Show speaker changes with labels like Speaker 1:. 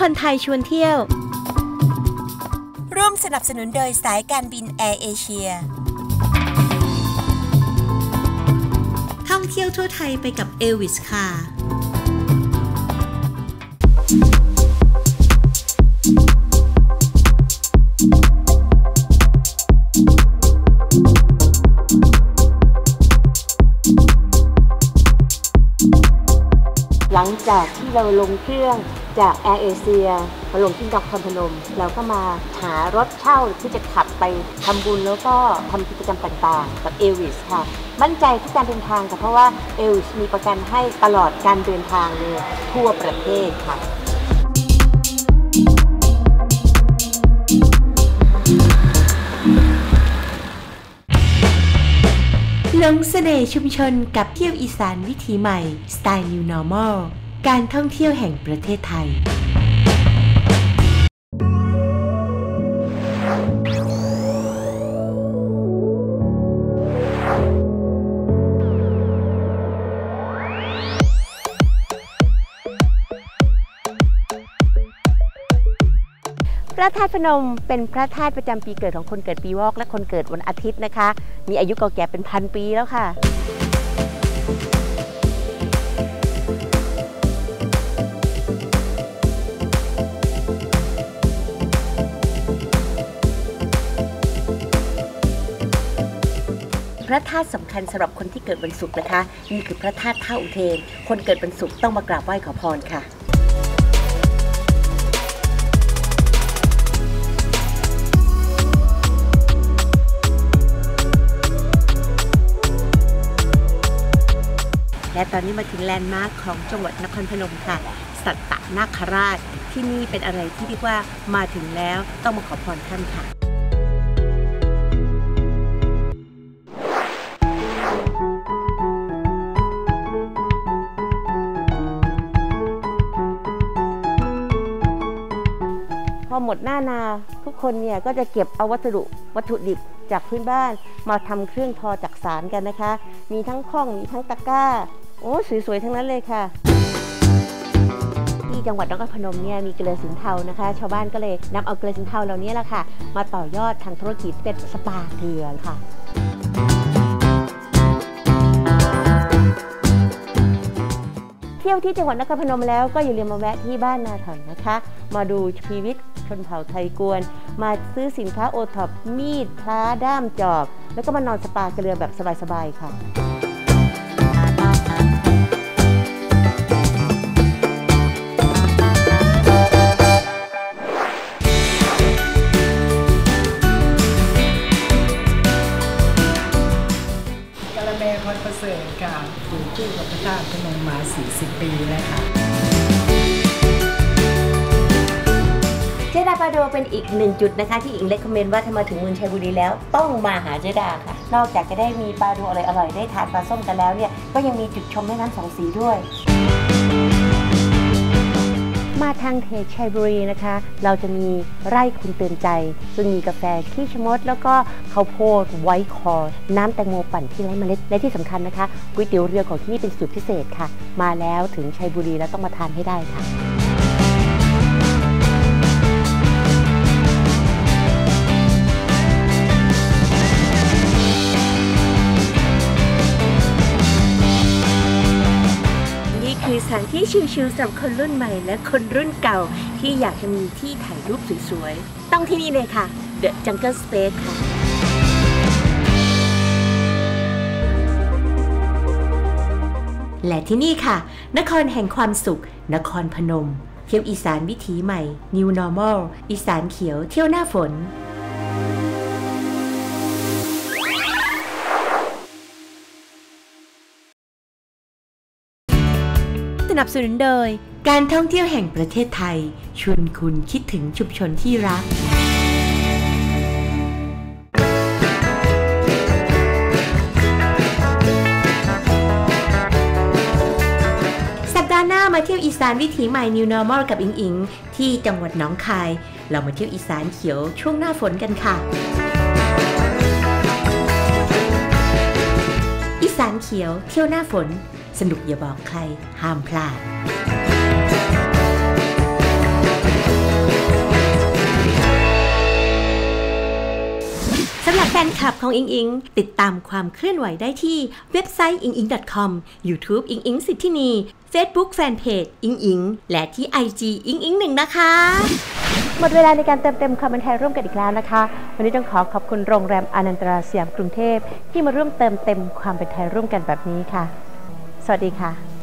Speaker 1: คนไทยชวนเที่ยว
Speaker 2: ร่วมสนับสนุนโดยสายการบินแอร์เอเชีย
Speaker 1: ท่องเที่ยวทั่วไทยไปกับเอวิสค่ะ
Speaker 3: หลังจากที่เราลงเครื่อง จากแอร์เอเชียมาลงที่นครพนม เราก็มาหารถเช่าที่จะขับไปทำบุญแล้วก็ทำกิจกรรมต่างๆ กับเอวิสค่ะ มั่นใจทุกการเดินทางค่ะเพราะว่าเอวิสมีประกันให้ตลอดการเดินทางเลยทั่วประเทศค่ะ
Speaker 1: ลงเสน่ห์ชุมชนกับเที่ยวอีสานวิถีใหม่สไตล์ New Normal การท่องเที่ยวแห่งประเทศไทย
Speaker 3: พระธาตุพนมเป็นพระธาตุประจำปีเกิดของคนเกิดปีวอกและคนเกิดวันอาทิตย์นะคะ มีอายุเก่าแก่เป็นพันปีแล้วค่ะ พระธาตุสำคัญสำหรับคนที่เกิดวันศุกร์นะคะ นี่คือพระธาตุท่าอุเทน คนเกิดวันศุกร์ต้องมากราบไหว้ขอพรค่ะและตอนนี้มาถึงแลนด์มาร์คของจังหวัดนครพนมค่ะ สัตตนาคราช ที่นี่เป็นอะไรที่เรียกว่ามาถึงแล้วต้องมาขอพรท่านค่ะ อหมดหน้านาทุกคนเนี่ยก็จะเก็บเอาวัสดุวัตถุดิบจากพื้นบ้านมาทำเครื่องทอจักสารกันนะคะ มีทั้งข้องมีทั้งตะกร้า โอ้สวยๆทั้งนั้นเลยค่ะ ที่จังหวัดนครพนมเนี่ยมีเกลือสินเทานะคะ ชาวบ้านก็เลยนำเอาเกลือสินเทาเหล่านี้แหละค่ะ มาต่อยอดทางธุรกิจเป็นสปาเกลือค่ะ ที่ยวที่จังหวัดนครพนมแล้วก็อย่าลืมมาแวะที่บ้านนาถอนนะคะ มาดูชีวิตชนเผ่าไทยกวน มาซื้อสินค้าโอท็อปมีดพล้าด้ามจอบ แล้วก็มานอนสปาเกลือแบบสบายๆค่ะ
Speaker 4: พรประเสริฐค่ะอยู่คู่กับพระธาตุพนมมา 40 ปีแล้วค่ะ
Speaker 3: เจดาปาโดเป็นอีกหนึ่งจุดนะคะที่อิงเลคคอมเมนต์ว่าถ้ามาถึงเมืองชัยบุรีแล้ว ต้องมาหาเจดาค่ะ นอกจากจะได้มีปลาดูอร่อยๆได้ทานปลาส้มกันแล้วเนี่ยก็ยังมีจุดชมแม่น้ำสองสีด้วย มาทางเทชัยบุรีนะคะ เราจะมีไร่คุณเตือนใจ ซึ่งมีกาแฟขี้ชะมด แล้วก็ข้าวโพดไวท์คอร์น้ำแตงโมปั่นที่ไร้เมล็ด และที่สำคัญนะคะก๋วยเตี๋ยวเรือของที่นี่เป็นสูตรพิเศษค่ะ มาแล้วถึงชัยบุรีแล้วต้องมาทานให้ได้ค่ะา
Speaker 1: นที่ชิลๆสำหรับคนรุ่นใหม่และคนรุ่นเก่าที่อยากจะมีที่ถ่ายรูปสวยๆ ต้องที่นี่เลยค่ะ The Jungle Space ค่ะและที่นี่ค่ะ นครแห่งความสุข นครพนม เที่ยวอีสานวิถีใหม่ New Normal อีสานเขียวเที่ยวหน้าฝน นับสนุนโดย การท่องเที่ยวแห่งประเทศไทย ชวนคุณคิดถึงชุมชนที่รัก สัปดาห์หน้ามาเที่ยวอีสานวิถีใหม่ New Normal กับอิงอิง ที่จังหวัดหนองคาย เรามาเที่ยวอีสานเขียวช่วงหน้าฝนกันค่ะอีสานเขียวเที่ยวหน้าฝน สนุกอย่าบอกใครห้ามพลาด
Speaker 3: สำหรับแฟนคลับของอิงอิง ติดตามความเคลื่อนไหวได้ที่เว็บไซต์อิงอิง .com YouTube อิงอิงสิทธินี Facebook Fanpage อิงอิง และที่ IG อิงอิงหนึ่งนะคะ หมดเวลาในการเติมเต็มความบันเทิงร่วมกันอีกแล้วนะคะ วันนี้ต้องขอขอบคุณโรงแรมอนันตราสยามกรุงเทพที่มาร่วมเติมเต็มความบันเทิงร่วมกันแบบนี้ค่ะ สวัสดีค่ะ